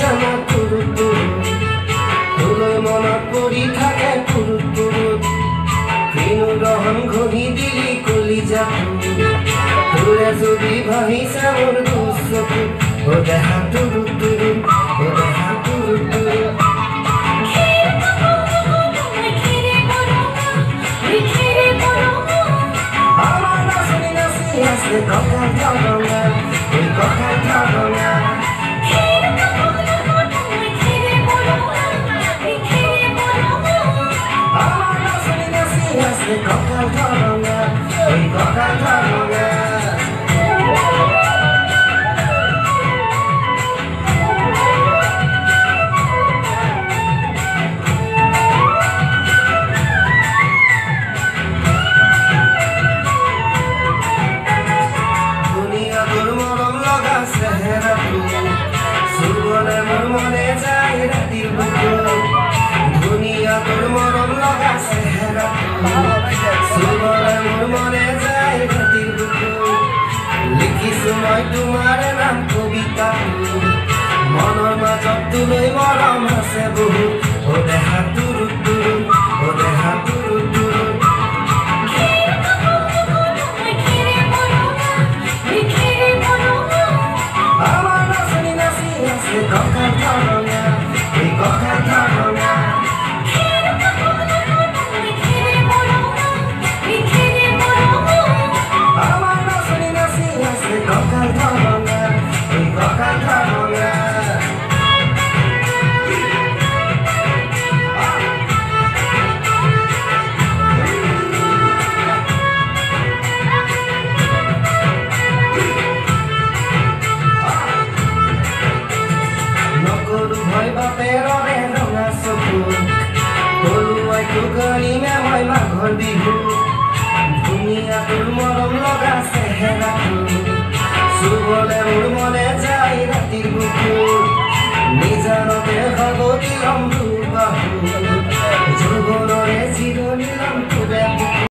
জানা কুরু কুরু মনা পড়ি থাকে কুরু কুরু কৃণ গ্রহণ ঘড়ি দিলি কলি যা তোরা যদি ভাহিসা ওর দুঃসকু ও দেহা তুরু তুরু ও দেহা তুরু তুরু আমার নাচনি নাচি আছে, কথা ঠাউনা কথা ঠাউনা I'm gonna go লিখিছো Come, come, come.